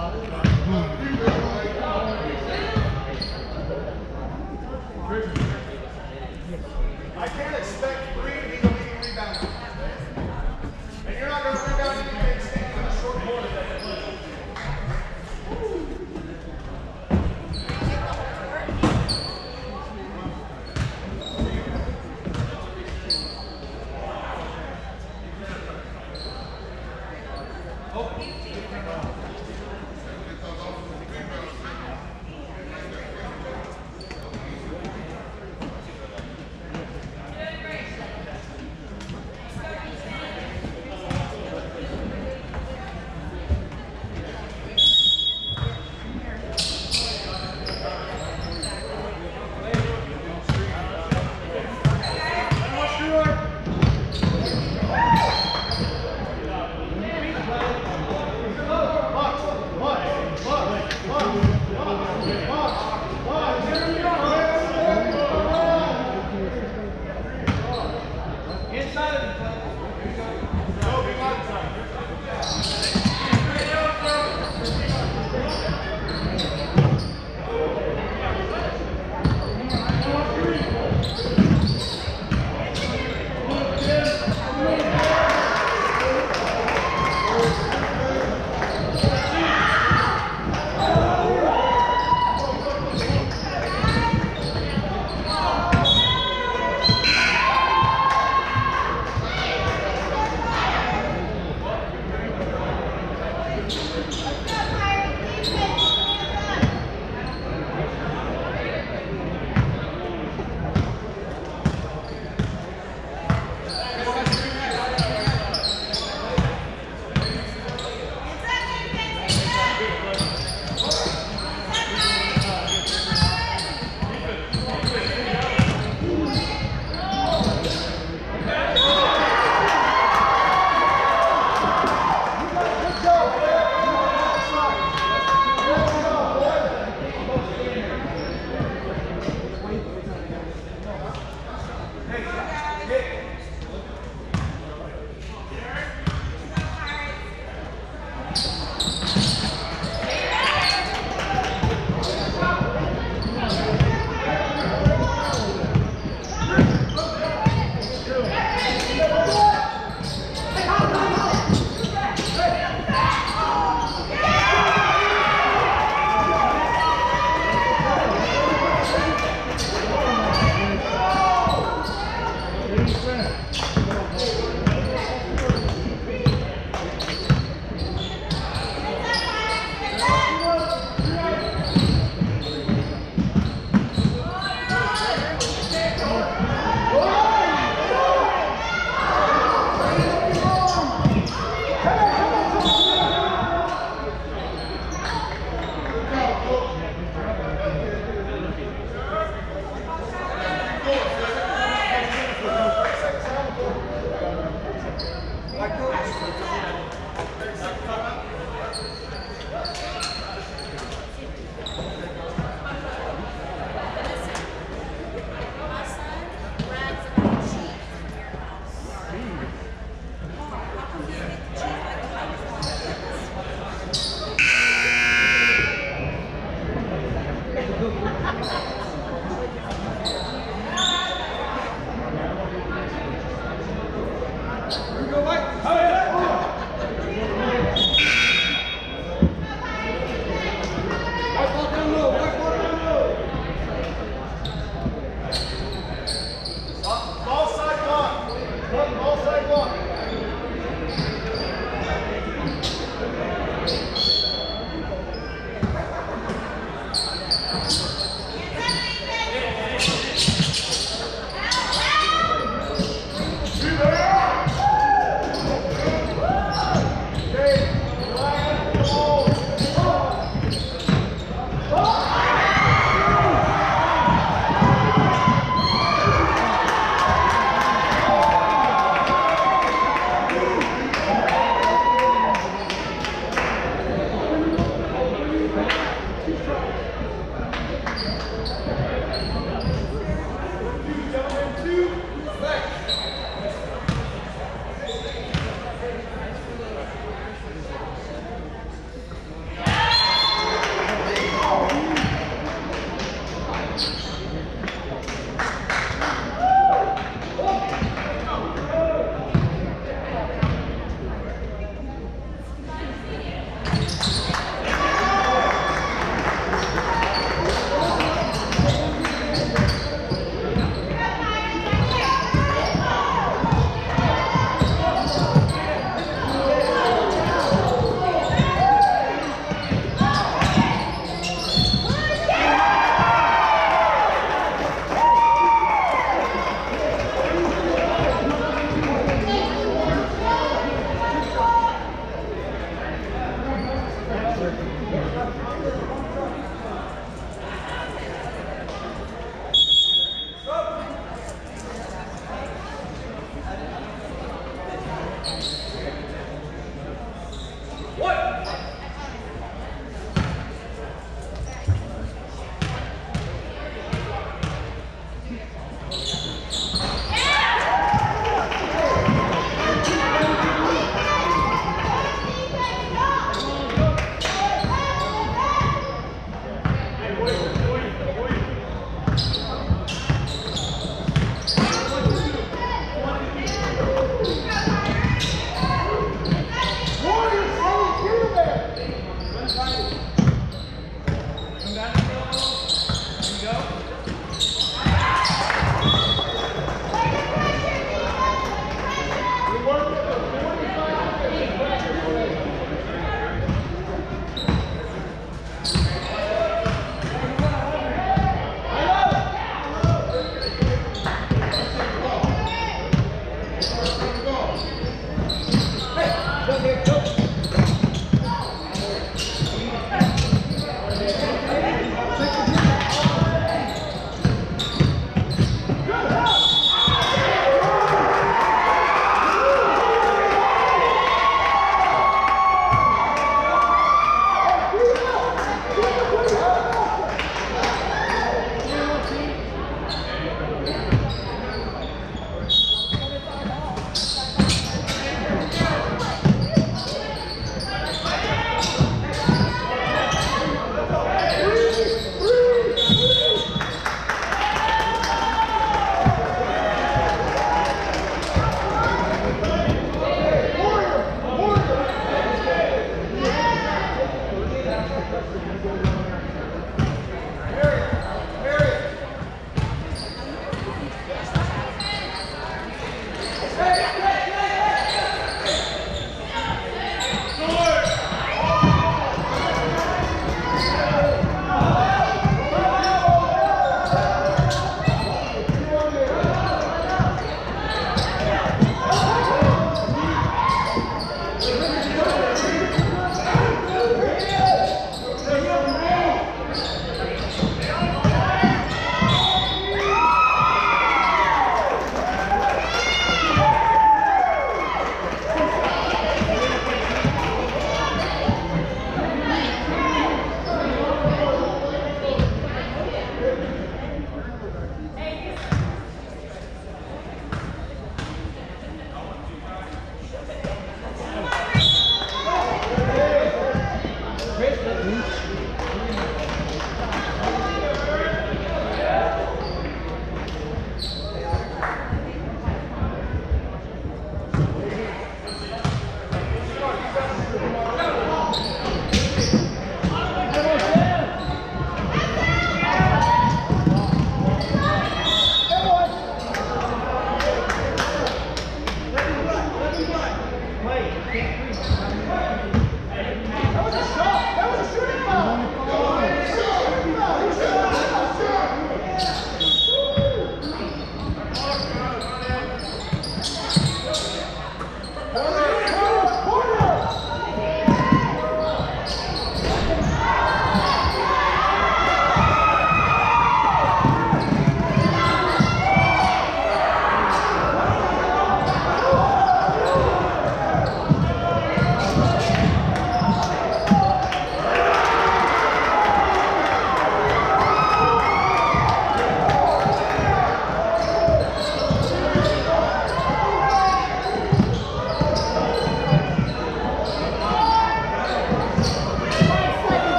I